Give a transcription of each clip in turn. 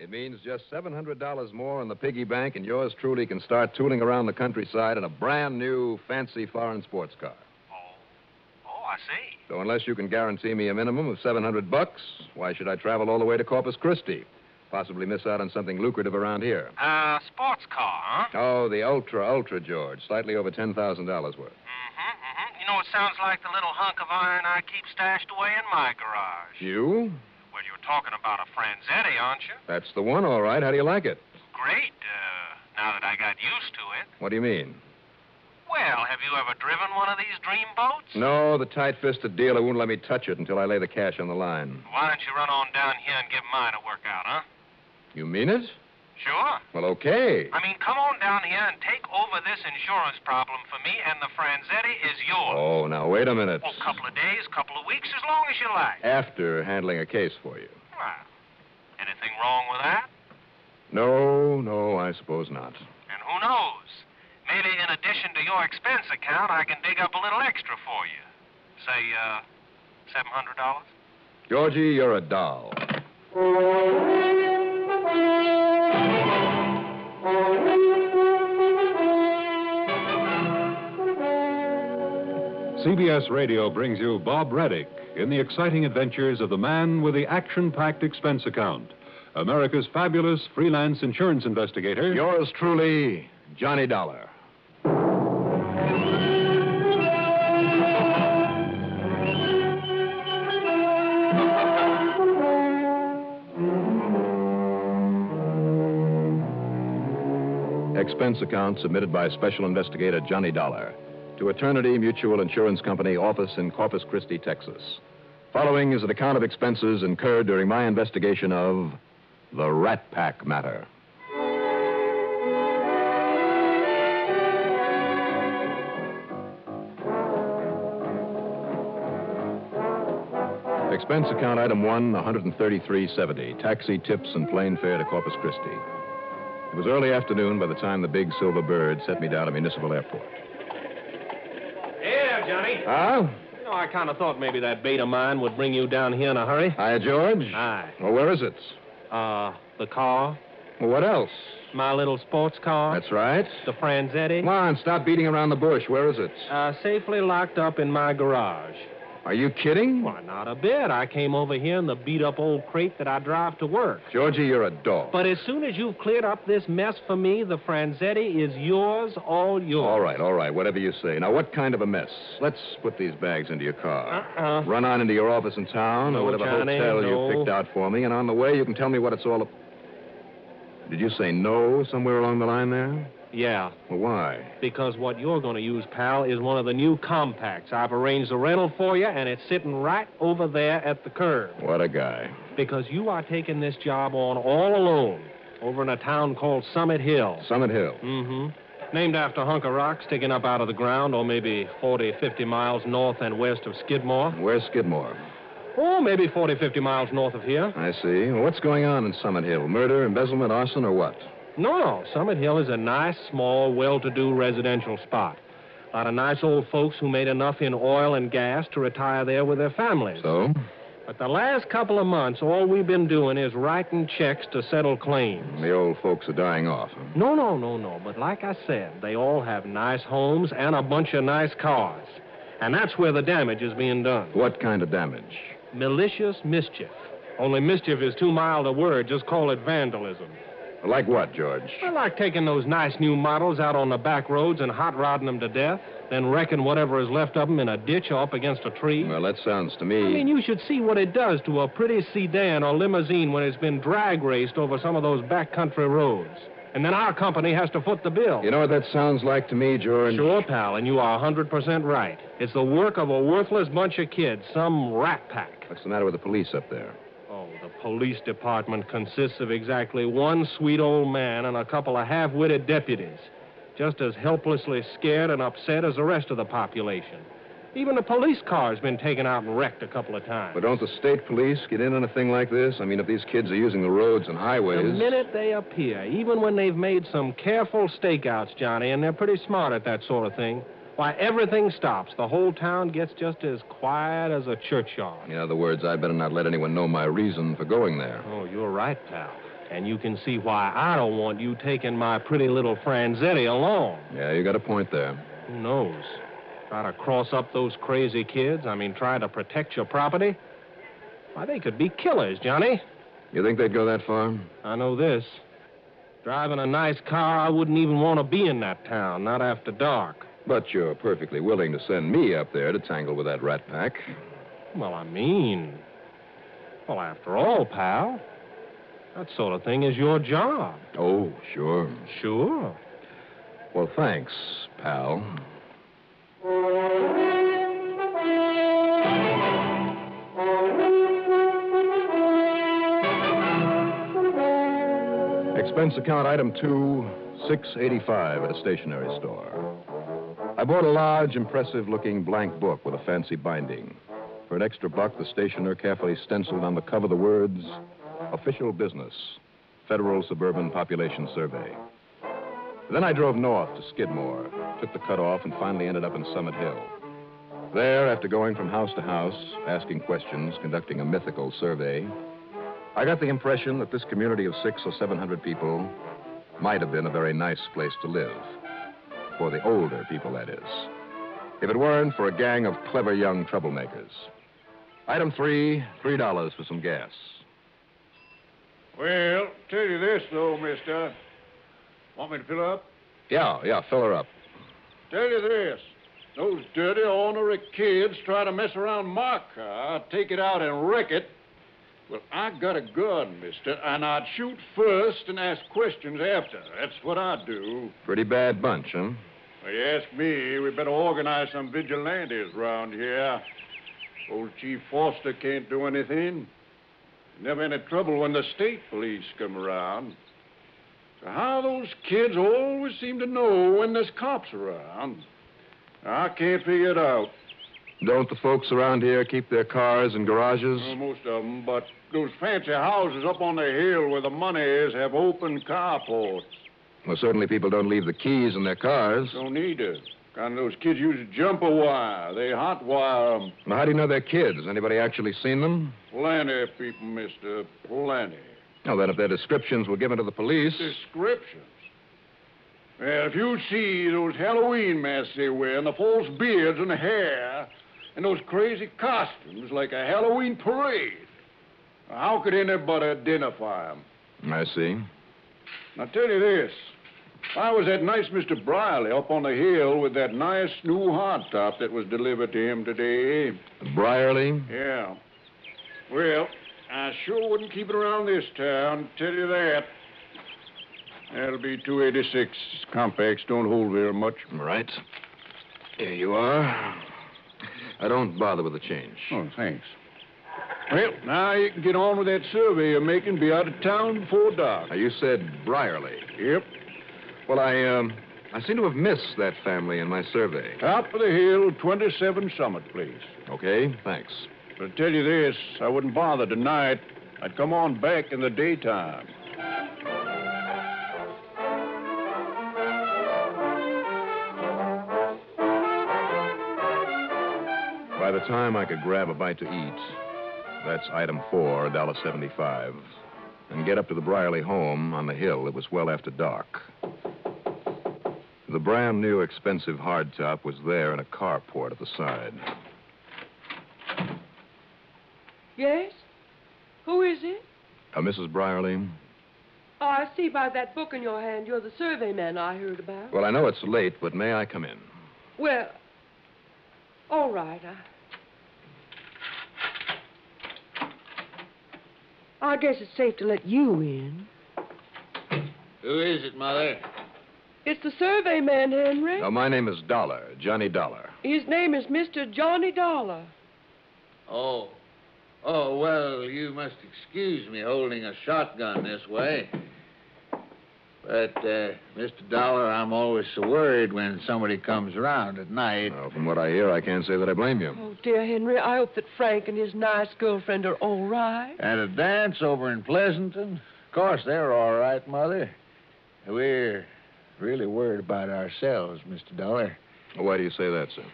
It means just $700 more in the piggy bank, and yours truly can start tooling around the countryside in a brand new, fancy foreign sports car. Oh. Oh, I see. So unless you can guarantee me a minimum of 700 bucks, why should I travel all the way to Corpus Christi? Possibly miss out on something lucrative around here. Uh, sports car, huh? Oh, the Ultra, Ultra, George. Slightly over $10,000 worth. Mm-hmm, mm-hmm. You know, it sounds like the little hunk of iron I keep stashed away in my garage. You? Talking about a Franzetti, aren't you? That's the one, all right. How do you like it? Great, uh, now that I got used to it. What do you mean? Well, have you ever driven one of these dream boats? No, the tight-fisted dealer won't let me touch it until I lay the cash on the line. Why don't you run on down here and give mine a workout, huh? You mean it? Sure. Well, okay. I mean, come on down here and take over this insurance problem for me, and the Franzetti is yours. Oh, now, wait a minute. Oh, couple of days, a couple of weeks, as long as you like. After handling a case for you. Well, anything wrong with that? No, no, I suppose not. And who knows? Maybe in addition to your expense account, I can dig up a little extra for you. Say, uh, $700? Georgie, you're a doll. CBS Radio brings you Bob Readick in the exciting adventures of the man with the action packed expense account, America's fabulous freelance insurance investigator. Yours truly, Johnny Dollar. Expense account submitted by Special Investigator Johnny Dollar to Eternity Mutual Insurance Company, office in Corpus Christi, Texas. Following is an account of expenses incurred during my investigation of the Rat Pack matter. Expense account item one, 133.70. Taxi tips and plane fare to Corpus Christi. It was early afternoon by the time the big silver bird set me down at Municipal Airport. Hey there, Johnny. Huh? You know, I kind of thought maybe that bait of mine would bring you down here in a hurry. Hiya, George. Aye. Well, where is it? Uh, the car, Well, what else? my little sports car, That's right. the Franzetti, Come on, stop beating around the bush. Where is it? uh, safely locked up in my garage. Are you kidding? Why, not a bit. I came over here in the beat up old crate that I drive to work. Georgie, you're a dog. But as soon as you've cleared up this mess for me, the Franzetti is yours, all yours. All right, all right, whatever you say. Now, what kind of a mess? Let's put these bags into your car. Uh-uh. Run on into your office in town or whatever Johnny, hotel no. you picked out for me, and on the way you can tell me what it's all about. Did you say no somewhere along the line there? Yeah, Well, why? because what you're going to use, pal, is one of the new compacts. I've arranged the rental for you, and it's sitting right over there at the curb. What a guy. Because you are taking this job on all alone over in a town called Summit Hill. Summit Hill. Mm-hmm. Named after a hunk of rock sticking up out of the ground, or maybe 40, 50 miles north and west of Skidmore. Where's Skidmore? Oh, maybe 40, 50 miles north of here. I see. Well, what's going on in Summit Hill? Murder, embezzlement, arson, or what? No, no. Summit Hill is a nice, small, well-to-do residential spot. A lot of nice old folks who made enough in oil and gas to retire there with their families. So? But the last couple of months, all we've been doing is writing checks to settle claims. The old folks are dying off. huh? No, no, no, no. But like I said, they all have nice homes and a bunch of nice cars. And that's where the damage is being done. What kind of damage? Malicious mischief. Only mischief is too mild a word. Just call it vandalism. Like what, George? I like taking those nice new models out on the back roads and hot rodding them to death, then wrecking whatever is left of them in a ditch or up against a tree. Well, that sounds to me. I mean, you should see what it does to a pretty sedan or limousine when it's been drag raced over some of those backcountry roads. And then our company has to foot the bill. You know what that sounds like to me, George? Sure, pal, and you are 100% right. It's the work of a worthless bunch of kids, some rat pack. What's the matter with the police up there? Oh, the police department consists of exactly one sweet old man and a couple of half witted deputies, just as helplessly scared and upset as the rest of the population. Even the police car's been taken out and wrecked a couple of times. But don't the state police get in on a thing like this? I mean, if these kids are using the roads and highways. The minute they appear, even when they've made some careful stakeouts, Johnny, and they're pretty smart at that sort of thing, why, everything stops. The whole town gets just as quiet as a churchyard. In other words, I'd better not let anyone know my reason for going there. Oh, you're right, pal. And you can see why I don't want you taking my pretty little Franzetti along. Yeah, you got a point there. Who knows? Try to cross up those crazy kids. I mean, try to protect your property. Why, they could be killers, Johnny. You think they'd go that far? I know this. Driving a nice car, I wouldn't even want to be in that town, not after dark. But you're perfectly willing to send me up there to tangle with that rat pack. Well, I mean. Well, after all, pal, that sort of thing is your job. Oh, sure. Sure. Well, thanks, pal. Expense account item two, 685 at a stationery store. I bought a large, impressive looking blank book with a fancy binding. For an extra buck, the stationer carefully stenciled on the cover the words Official Business, Federal Suburban Population Survey. Then I drove north to Skidmore, took the cut off, and finally ended up in Summit Hill. There, after going from house to house, asking questions, conducting a mythical survey, I got the impression that this community of six or seven hundred people might have been a very nice place to live. For the older people, that is. If it weren't for a gang of clever young troublemakers. Item three, three dollars for some gas. Well, tell you this, though, mister. Want me to fill her up? Yeah, yeah, fill her up. Tell you this. Those dirty, ornery kids try to mess around my car, take it out and wreck it. Well, I got a gun, mister, and I'd shoot first and ask questions after. That's what I'd do. Pretty bad bunch, huh? Well, you ask me, we better organize some vigilantes around here. Old Chief Foster can't do anything. Never any trouble when the state police come around. So how those kids always seem to know when there's cops around, I can't figure it out. Don't the folks around here keep their cars in garages? Most of them, but those fancy houses up on the hill where the money is have open carports. Well, certainly people don't leave the keys in their cars. Don't need to. Kind of those kids use jumper wire. They hot wire 'em. Well, how do you know they're kids? Anybody actually seen them? Plenty of people, mister. Plenty. Well, then if their descriptions were given to the police. Descriptions. Well, if you see those Halloween masks they wear, and the false beards and the hair, and those crazy costumes like a Halloween parade, how could anybody identify 'em? I see. Now, tell you this. I was at nice Mr. Briley up on the hill with that nice new hardtop that was delivered to him today. Brierly? Yeah. Well, I sure wouldn't keep it around this town, tell you that. That'll be 286. Compacts don't hold very much. Right. Here you are. I don't bother with the change. Oh, thanks. Well, now you can get on with that survey you're making. Be out of town before dark. Now, you said Brierly. Yep. Well, I, um, I seem to have missed that family in my survey. Top of the hill, 27 Summit Place. Okay, thanks. But I tell you this, I wouldn't bother tonight. I'd come on back in the daytime. By the time I could grab a bite to eat, that's item four, $1.75, and get up to the Brierly home on the hill, it was well after dark. The brand new expensive hardtop was there in a carport at the side. Yes? Who is it? Uh, Mrs. Brierly? Oh, I see by that book in your hand you're the survey man I heard about. Well, I know it's late, but may I come in? Well, all right. I... I guess it's safe to let you in. Who is it, Mother? It's the survey man, Henry. Now, my name is Dollar, Johnny Dollar. His name is Mr. Johnny Dollar. Oh. Oh, well, you must excuse me holding a shotgun this way. But, uh, Mr. Dollar, I'm always so worried when somebody comes around at night. Well, from what I hear, I can't say that I blame you. Oh, dear Henry, I hope that Frank and his nice girlfriend are all right. At a dance over in Pleasanton. Of course, they're all right, Mother. We're really worried about ourselves, Mr. Dollar. Why do you say that, sir?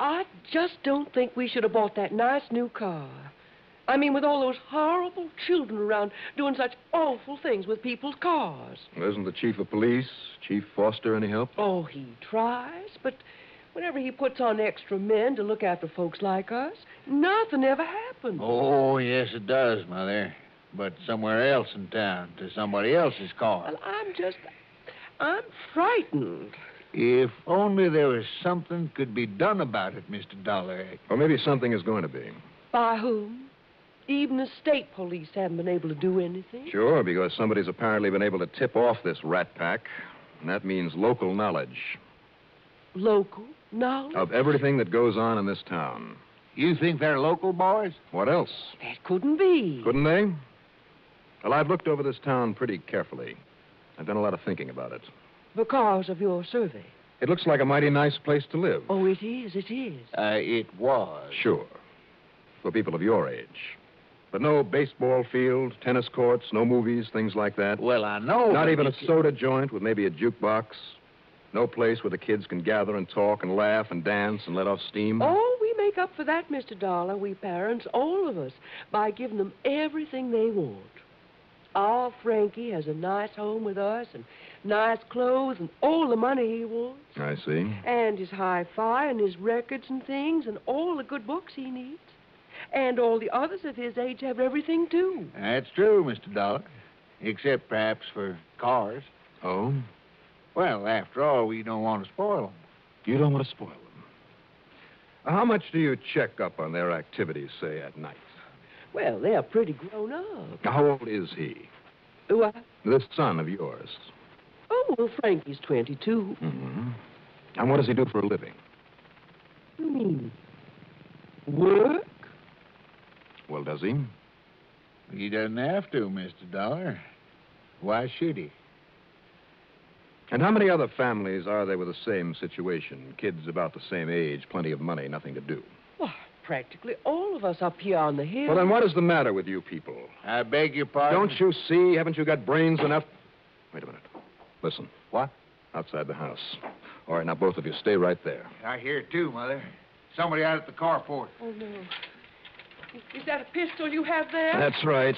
I just don't think we should have bought that nice new car. I mean, with all those horrible children around doing such awful things with people's cars. Well, Isn't the chief of police, Chief Foster, any help? Oh, he tries, but whenever he puts on extra men to look after folks like us, nothing ever happens. Oh, yes, it does, Mother. But somewhere else in town, to somebody else's car. Well, I'm just. I'm frightened. If only there was something could be done about it, Mr. Dollar. Or maybe something is going to be. By whom? Even the state police haven't been able to do anything. Sure, because somebody's apparently been able to tip off this rat pack. And that means local knowledge Local knowledge? of everything that goes on in this town. You think they're local boys? What else? That couldn't be. Couldn't they? Well, I've looked over this town pretty carefully. I've done a lot of thinking about it. Because of your survey. It looks like a mighty nice place to live. Oh, it is, it is. Uh, it was. Sure. For people of your age. But no baseball field, tennis courts, no movies, things like that. Well, I know. Not even a it's- soda joint with maybe a jukebox. No place where the kids can gather and talk and laugh and dance and let off steam. Oh, we make up for that, Mr. Dollar, we parents, all of us, by giving them everything they want. Our Frankie has a nice home with us and nice clothes and all the money he wants. I see. And his hi-fi and his records and things and all the good books he needs. And all the others of his age have everything, too. That's true, Mr. Dollar. Except perhaps for cars. Oh? Well, after all, we don't want to spoil them. You don't want to spoil them. How much do you check up on their activities, say, at night? Well, they're pretty grown up. How old is he? What? This son of yours. Oh, well, Frankie's 22. Mm-hmm. And what does he do for a living? You mean work? Well, does he? He doesn't have to, Mr. Dollar. Why should he? And how many other families are there with the same situation? Kids about the same age, plenty of money, nothing to do. Why, practically all of us up here on the hill. Well, then what is the matter with you people? I beg your pardon? Don't you see? Haven't you got brains enough? Wait a minute. Listen. What? Outside the house. All right, now both of you stay right there. I hear it too, Mother. Somebody out at the carport. Oh, no. Is that a pistol you have there? That's right.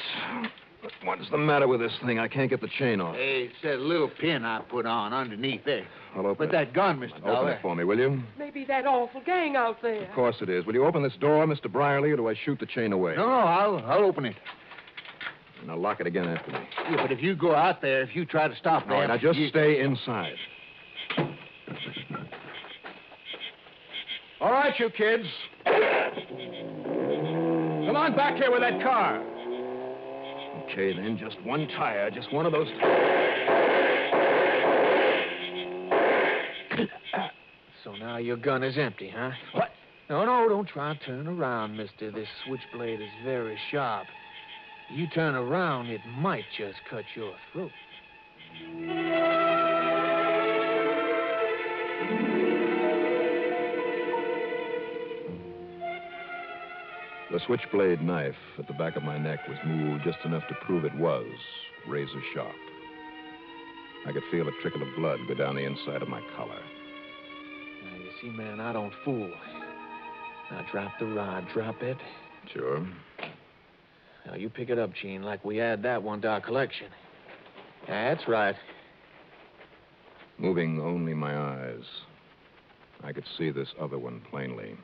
What's the matter with this thing? I can't get the chain off. Hey, it's that little pin I put on underneath there. I'll open But it. that gun, Mr. Open Dollar. it for me, will you? Maybe that awful gang out there. Of course it is. Will you open this door, Mr. Brierly, or do I shoot the chain away? No, no, I'll, I'll open it. And I'll lock it again after me. Yeah, but if you go out there, if you try to stop All right, them, now just you- stay inside. All right, you kids. Come on back here with that car. Okay, then, just one tire, just one of those. So now your gun is empty, huh? What? No, no, don't try to turn around, mister. This switchblade is very sharp. You turn around, it might just cut your throat. The switchblade knife at the back of my neck was moved just enough to prove it was razor sharp. I could feel a trickle of blood go down the inside of my collar. Now, you see, man, I don't fool. Now, drop the rod. Drop it. Sure. Now, you pick it up, Gene, like we add that one to our collection. That's right. Moving only my eyes, I could see this other one plainly.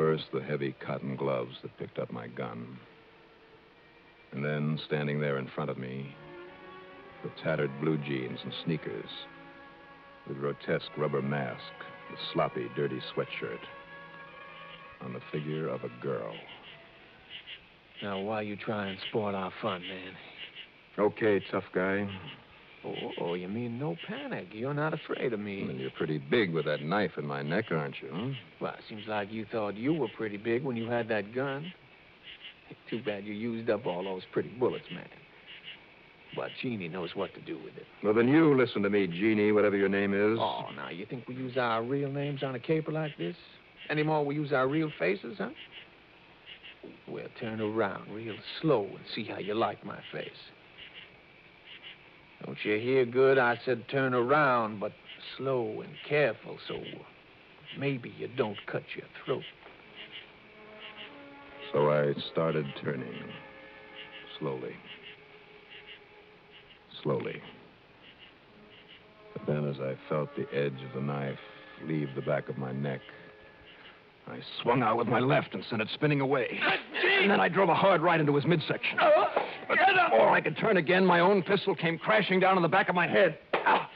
First, the heavy cotton gloves that picked up my gun. And then, standing there in front of me, the tattered blue jeans and sneakers, the grotesque rubber mask, the sloppy, dirty sweatshirt, on the figure of a girl. Now, why you try and spoil our fun, man? Okay, tough guy. Oh, oh, you mean no panic? You're not afraid of me. And you're pretty big with that knife in my neck, aren't you? huh? Well, it seems like you thought you were pretty big when you had that gun. Too bad you used up all those pretty bullets, man. But Jeannie knows what to do with it. Well, then you listen to me, Jeannie, whatever your name is. Oh, now, you think we use our real names on a caper like this? Any more we use our real faces, huh? Well, turn around real slow and see how you like my face. Don't you hear good? I said turn around, but slow and careful so maybe you don't cut your throat. So I started turning. Slowly. Slowly. But then, as I felt the edge of the knife leave the back of my neck, I swung out with my left and sent it spinning away. And then I drove a hard right into his midsection. Oh. But before I could turn again, my own pistol came crashing down on the back of my head. Ah!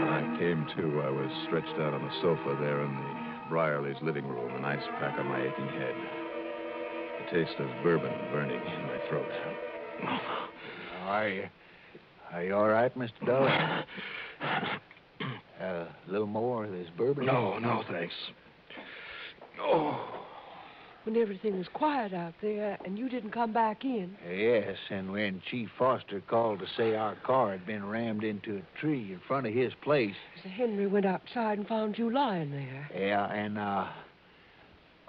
When I came to, I was stretched out on the sofa there in the Brierly's living room, an ice pack on my aching head. The taste of bourbon burning in my throat. How Are you? Are you all right, Mr. Dollar? A little more of this bourbon? No, no, thanks. Oh. When everything was quiet out there and you didn't come back in. Yes, and when Chief Foster called to say our car had been rammed into a tree in front of his place. Mr. Henry went outside and found you lying there. Yeah, and, uh,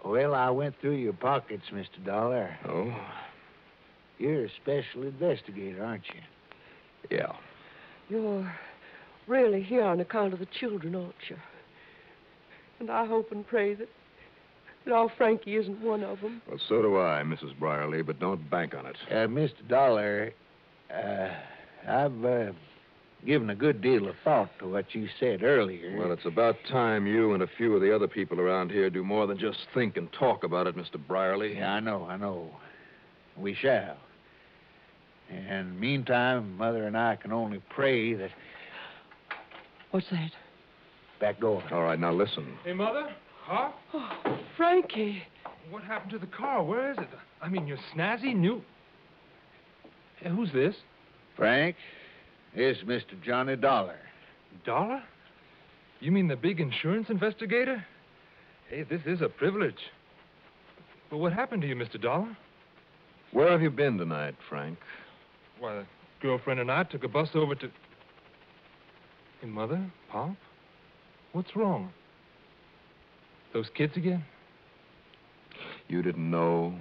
well, I went through your pockets, Mr. Dollar. Oh? You're a special investigator, aren't you? Yeah. You're really here on account of the children, aren't you? And I hope and pray that, that our Frankie isn't one of them. Well, so do I, Mrs. Brierly, but don't bank on it. Uh, Mr. Dollar, uh, I've, uh, given a good deal of thought to what you said earlier. Well, it's about time you and a few of the other people around here do more than just think and talk about it, Mr. Brierly. Yeah, I know, I know. We shall. And meantime, Mother and I can only pray that. What's that? Back door. All right, now listen. Hey, Mother? Huh? Oh, Frankie. What happened to the car? Where is it? I mean, your snazzy new. Hey, who's this? Frank, it's Mr. Johnny Dollar. Dollar? You mean the big insurance investigator? Hey, this is a privilege. But what happened to you, Mr. Dollar? Where have you been tonight, Frank? Why, the girlfriend and I took a bus over to. Hey, Mother? Pop? What's wrong? Those kids again? You didn't know,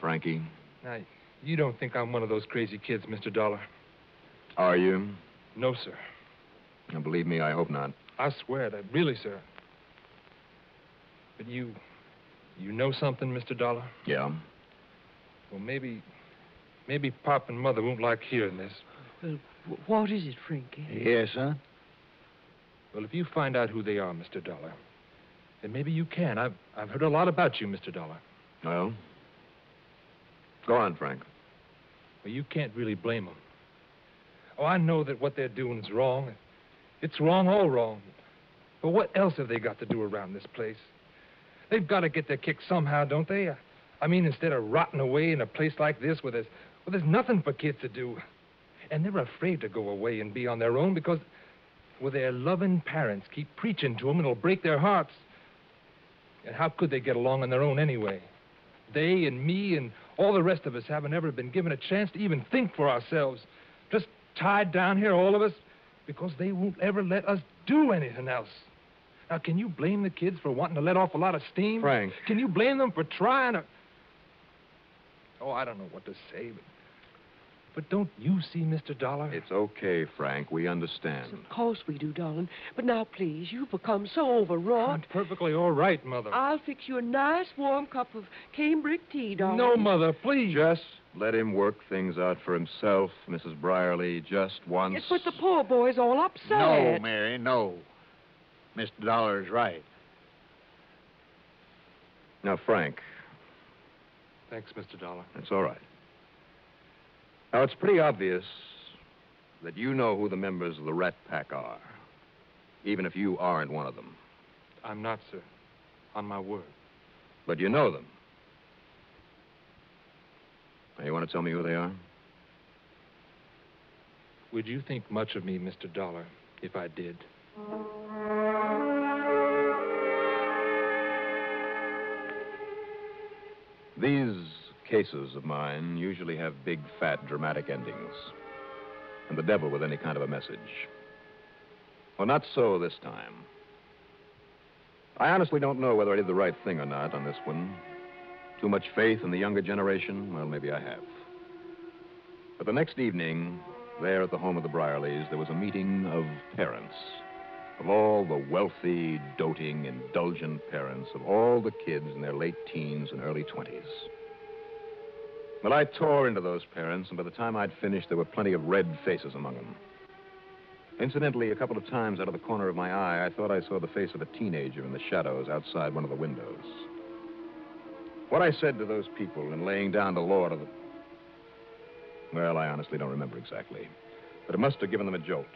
Frankie? Now, you don't think I'm one of those crazy kids, Mr. Dollar? Are you? No, sir. Now, believe me, I hope not. I swear that, really, sir. But you. You know something, Mr. Dollar? Yeah? Well, maybe. Maybe Pop and Mother won't like hearing this. Well, what is it, Frankie? Yes, son? Well, if you find out who they are, Mr. Dollar, then maybe you can. I've, I've heard a lot about you, Mr. Dollar. Well? Go on, Frank. Well, you can't really blame them. Oh, I know that what they're doing is wrong. It's wrong, all wrong. But what else have they got to do around this place? They've got to get their kick somehow, don't they? I mean, instead of rotting away in a place like this where there's, where there's nothing for kids to do. And they're afraid to go away and be on their own because, well, their loving parents keep preaching to them and it'll break their hearts. And how could they get along on their own anyway? They and me and all the rest of us haven't ever been given a chance to even think for ourselves. Just tied down here, all of us, because they won't ever let us do anything else. Now, can you blame the kids for wanting to let off a lot of steam? Frank. Can you blame them for trying to. Oh, I don't know what to say, but. But don't you see, Mr. Dollar? It's okay, Frank. We understand. Of course we do, darling. But now, please, you've become so overwrought. I'm perfectly all right, Mother. I'll fix you a nice warm cup of cambric tea, darling. No, Mother, please. Just let him work things out for himself, Mrs. Brierly, just once. Yes, but the poor boy's all upset. No, Mary, no. Mr. Dollar's right. Now, Frank, Thanks, Mr. Dollar. it's all right. Now, it's pretty obvious that you know who the members of the Rat Pack are, even if you aren't one of them. I'm not, sir. On my word. But you know them. Now, you want to tell me who they are? Would you think much of me, Mr. Dollar, if I did? These cases of mine usually have big, fat, dramatic endings. And the devil with any kind of a message. Well, not so this time. I honestly don't know whether I did the right thing or not on this one. Too much faith in the younger generation? Well, maybe I have. But the next evening, there at the home of the Brierlys, there was a meeting of parents. Of all the wealthy, doting, indulgent parents, of all the kids in their late teens and early 20s. Well, I tore into those parents, and by the time I'd finished, there were plenty of red faces among them. Incidentally, a couple of times out of the corner of my eye, I thought I saw the face of a teenager in the shadows outside one of the windows. What I said to those people in laying down the law to them. Well, I honestly don't remember exactly. But it must have given them a jolt.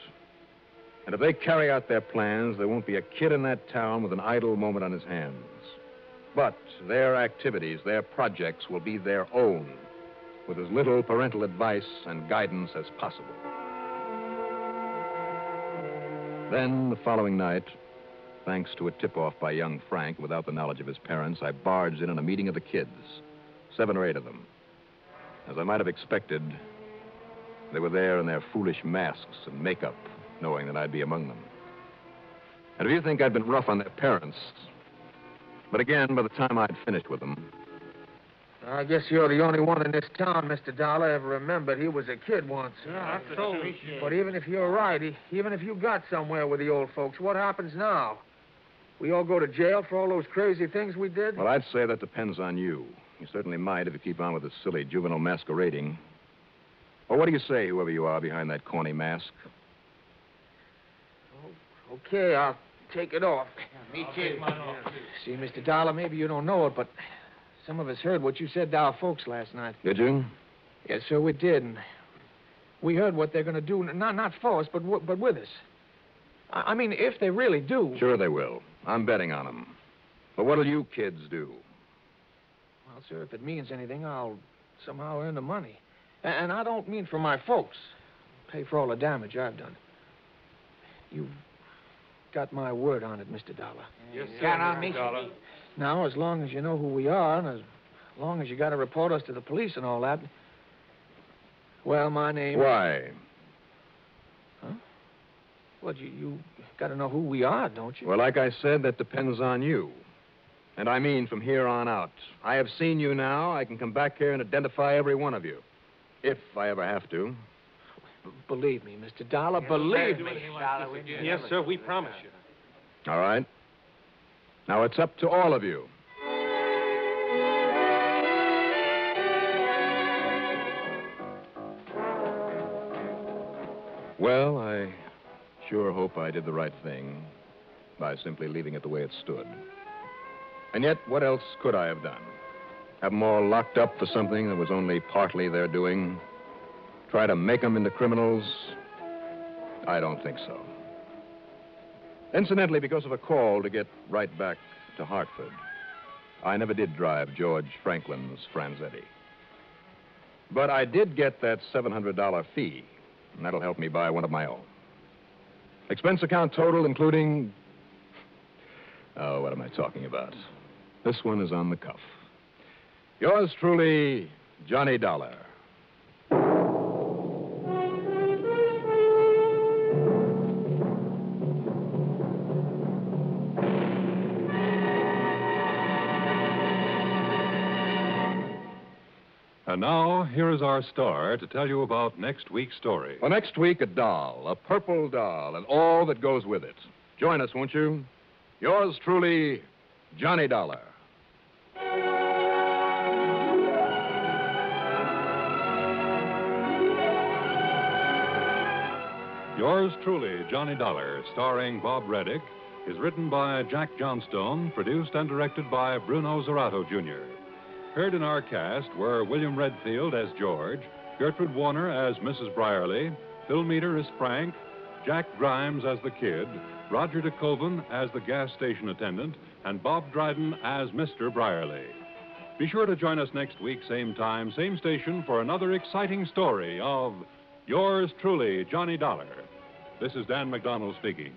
And if they carry out their plans, there won't be a kid in that town with an idle moment on his hands. But their activities, their projects will be their own, with as little parental advice and guidance as possible. Then, the following night, thanks to a tip off by young Frank without the knowledge of his parents, I barged in on a meeting of the kids, seven or eight of them. As I might have expected, they were there in their foolish masks and makeup, knowing that I'd be among them. And if you think I'd been rough on their parents, but again, by the time I'd finished with them, I guess you're the only one in this town, Mr. Dollar, ever remembered he was a kid once. Yeah, that's so. But even if you're right, even if you got somewhere with the old folks, what happens now? We all go to jail for all those crazy things we did? well, I'd say that depends on you. You certainly might if you keep on with this silly juvenile masquerading. Well, what do you say, whoever you are behind that corny mask? Oh, okay, I'll take it off. Me too. See, Mr. Dollar, maybe you don't know it, but some of us heard what you said to our folks last night. Did you? Yes, sir, we did. And we heard what they're going to do, not, not for us, but, but with us. I, I mean, if they really do. Sure they will. I'm betting on them. But what'll you kids do? Well, sir, if it means anything, I'll somehow earn the money. A- And, I don't mean for my folks. Pay for all the damage I've done. You've got my word on it, Mr. Dollar. Yes, Count on me. Now, as long as you know who we are, and as long as you got to report us to the police and all that. Well, my name. Why? Huh? Well, you you got to know who we are, don't you? Well, like I said, that depends on you. And I mean from here on out. I have seen you now. I can come back here and identify every one of you. If I ever have to. believe me, Mr. Dollar. believe me. Dollar, Yes, sir, we promise you. All right? Now it's up to all of you. Well, I sure hope I did the right thing by simply leaving it the way it stood. And yet, what else could I have done? Have them all locked up for something that was only partly their doing? Try to make them into criminals? I don't think so. Incidentally, because of a call to get right back to Hartford, I never did drive George Franklin's Franzetti. But I did get that $700 fee, and that'll help me buy one of my own. Expense account total, including. Oh, what am I talking about? This one is on the cuff. Yours truly, Johnny Dollar. And now, here is our star to tell you about next week's story. Well, next week, a doll, a purple doll, and all that goes with it. Join us, won't you? Yours truly, Johnny Dollar. Yours truly, Johnny Dollar, starring Bob Readick, is written by Jack Johnstone, produced and directed by Bruno Zirato Jr. Heard in our cast were William Redfield as George, Gertrude Warner as Mrs. Brierly, Phil Meter as Frank, Jack Grimes as the kid, Roger DeKoven as the gas station attendant, and Bob Dryden as Mr. Brierly. Be sure to join us next week, same time, same station, for another exciting story of Yours truly, Johnny Dollar. This is Dan McDonald speaking.